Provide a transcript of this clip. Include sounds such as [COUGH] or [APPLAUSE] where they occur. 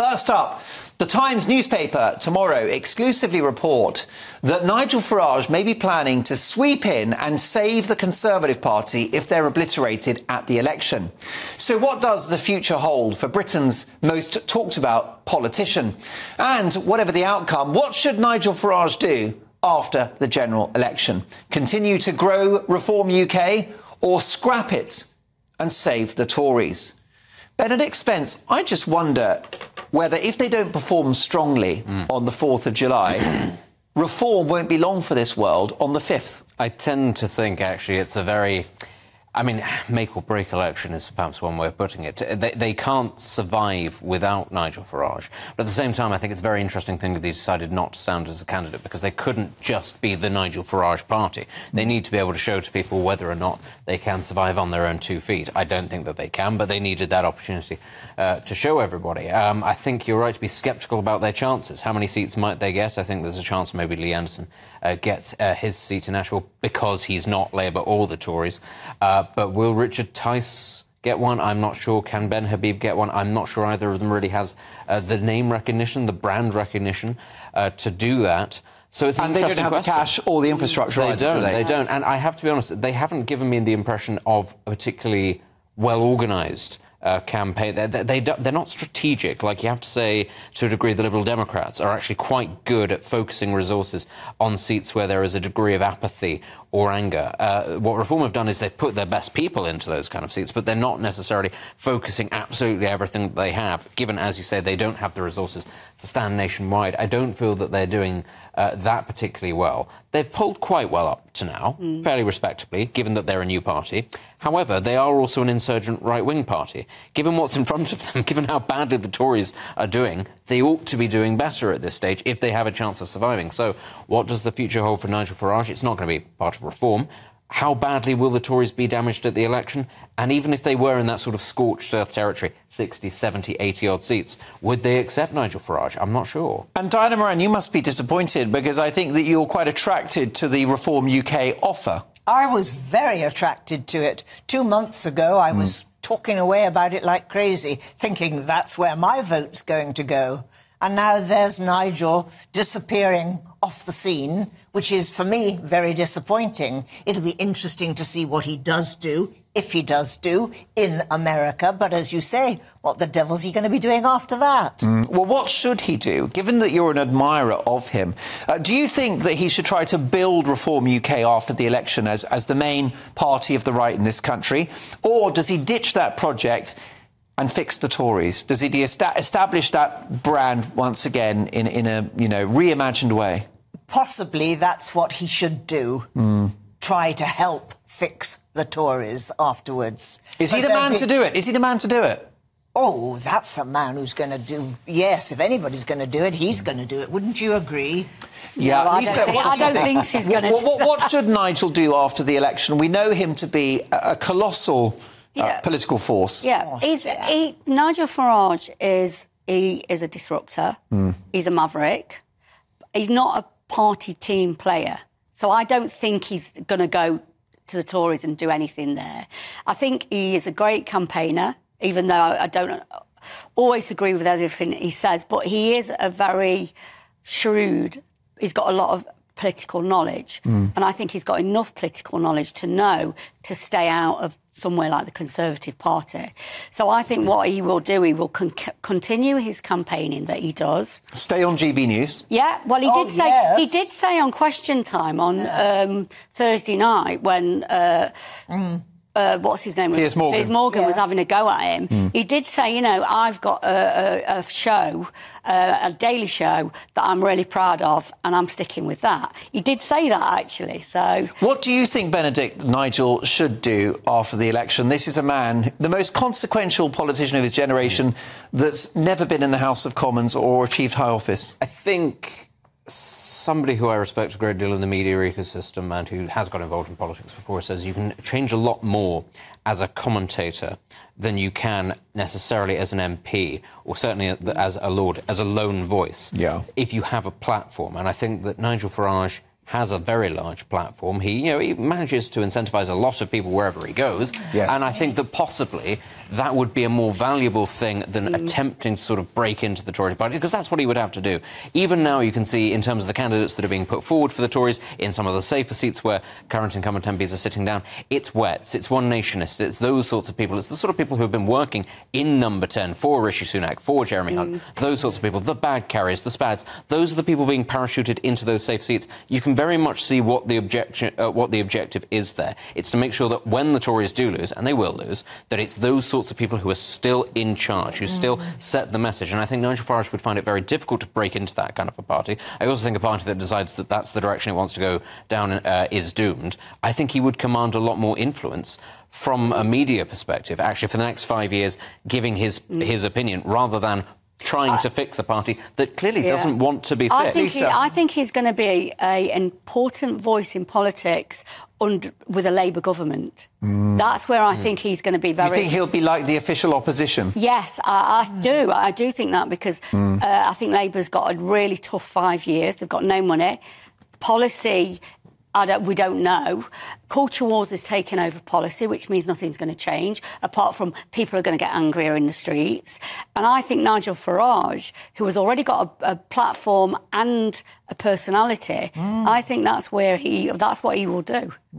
First up, the Times newspaper tomorrow exclusively report that Nigel Farage may be planning to sweep in and save the Conservative Party if they're obliterated at the election. So, what does the future hold for Britain's most talked about politician? And whatever the outcome, what should Nigel Farage do after the general election? Continue to grow Reform UK or scrap it and save the Tories? Benedict Spence, I just wonder whether if they don't perform strongly mm. on the 4th of July, [CLEARS THROAT] reform won't be long for this world on the 5th. I tend to think, actually, it's a very I mean, make or break election is perhaps one way of putting it. They, they, can't survive without Nigel Farage. But at the same time, I think it's a very interesting thing that they decided not to stand as a candidate because they couldn't just be the Nigel Farage party. They need to be able to show to people whether or not they can survive on their own two feet. I don't think that they can, but they needed that opportunity uh, to show everybody. Um, I think you're right to be sceptical about their chances. How many seats might they get? I think there's a chance maybe Lee Anderson uh, gets uh, his seat in Ashfield because he's not Labour or the Tories. Uh, but will Richard Tice get one? I'm not sure. Can Ben Habib get one? I'm not sure either of them really has uh, the name recognition, the brand recognition uh, to do that. So it's an and they don't have question. the cash or the infrastructure. They either, don't. Do they? they don't. And I have to be honest, they haven't given me the impression of a particularly well organised uh, campaign. They're, they, they're not strategic. Like you have to say, to a degree, the Liberal Democrats are actually quite good at focusing resources on seats where there is a degree of apathy or anger. Uh, what Reform have done is they've put their best people into those kind of seats, but they're not necessarily focusing absolutely everything that they have, given, as you say, they don't have the resources to stand nationwide. I don't feel that they're doing uh, that particularly well. They've pulled quite well up to now, mm. fairly respectably, given that they're a new party. However, they are also an insurgent right wing party. Given what's in front of them, [LAUGHS] given how badly the Tories are doing, they ought to be doing better at this stage if they have a chance of surviving. So, what does the future hold for Nigel Farage? It's not going to be part of reform. How badly will the Tories be damaged at the election? And even if they were in that sort of scorched earth territory, 60, 70, 80 odd seats, would they accept Nigel Farage? I'm not sure. And Diana Moran, you must be disappointed because I think that you're quite attracted to the Reform UK offer. I was very attracted to it. Two months ago, I mm. was talking away about it like crazy, thinking that's where my vote's going to go. And now there's Nigel disappearing off the scene, which is, for me, very disappointing. It'll be interesting to see what he does do, if he does do, in America. But as you say, what the devil's he going to be doing after that? Mm. Well, what should he do? Given that you're an admirer of him, uh, do you think that he should try to build Reform UK after the election as, as the main party of the right in this country? Or does he ditch that project and fix the Tories? Does he establish that brand once again in, in a you know reimagined way? Possibly that's what he should do. Mm. Try to help fix the Tories afterwards. Is he the man be... to do it? Is he the man to do it? Oh, that's the man who's going to do. Yes, if anybody's going to do it, he's going to do it. Wouldn't you agree? Yeah, I don't, think, I don't think she's going to. What, what, what, should Nigel do after the election? We know him to be a, a colossal uh, political force. Yeah, he's, he, Nigel Farage is he is a disruptor. Mm. He's a maverick. He's not a party team player, so I don't think he's going to go to the Tories and do anything there. I think he is a great campaigner, even though I don't always agree with everything he says. But he is a very shrewd. He's got a lot of political knowledge. Mm. And I think he's got enough political knowledge to know to stay out of somewhere like the Conservative Party. So I think what he will do, he will con- continue his campaigning that he does. Stay on GB News. Yeah, well, he oh, did say yes. he did say on Question Time on yeah. um, Thursday night when. Uh, mm uh, what's his name? Piers Morgan. Piers Morgan yeah. was having a go at him. Mm. He did say, you know, I've got a, a, a show, uh, a daily show that I'm really proud of, and I'm sticking with that. He did say that actually. So, what do you think Benedict Nigel should do after the election? This is a man, the most consequential politician of his generation, that's never been in the House of Commons or achieved high office. I think somebody who I respect a great deal in the media ecosystem and who has got involved in politics before says you can change a lot more as a commentator than you can necessarily as an MP or certainly as a Lord, as a lone voice. Yeah. If you have a platform. And I think that Nigel Farage has a very large platform. He, you know, he manages to incentivise a lot of people wherever he goes. Yes. And I think that possibly that would be a more valuable thing than attempting to sort of break into the Tory party, because that's what he would have to do. Even now, you can see in terms of the candidates that are being put forward for the Tories in some of the safer seats where current incumbent MPs are sitting down, it's Wets, it's One Nationists, it's those sorts of people. It's the sort of people who have been working in Number 10 for Rishi Sunak, for Jeremy Hunt, those sorts of people, the bag carriers, the spads, those are the people being parachuted into those safe seats. You can very much see what the, objection, uh, what the objective is there. It's to make sure that when the Tories do lose, and they will lose, that it's those sorts of people who are still in charge, who still set the message. And I think Nigel Farage would find it very difficult to break into that kind of a party. I also think a party that decides that that's the direction it wants to go down uh, is doomed. I think he would command a lot more influence from a media perspective, actually, for the next five years, giving his his opinion rather than trying to fix a party that clearly Yeah. doesn't want to be fixed. I think, he, I think he's going to be an important voice in politics under, with a Labour government. Mm. That's where I mm. think he's going to be very. You think he'll be like the official opposition? Yes, I, I mm. do. I do think that because uh, I think Labour's got a really tough five years. They've got no money. Policy, I don't, we don't know. Culture wars is taking over policy, which means nothing's going to change, apart from people are going to get angrier in the streets. And I think Nigel Farage, who has already got a, a platform and a personality, mm. I think that's where he, that's what he will do.